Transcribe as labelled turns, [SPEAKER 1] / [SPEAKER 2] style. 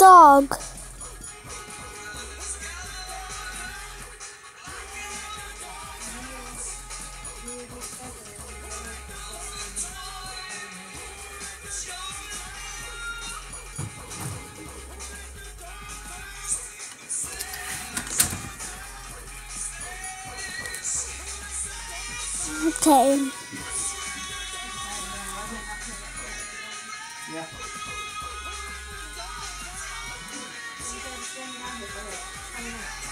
[SPEAKER 1] dog. Okay.
[SPEAKER 2] Yeah.
[SPEAKER 3] なんですけど、あのね。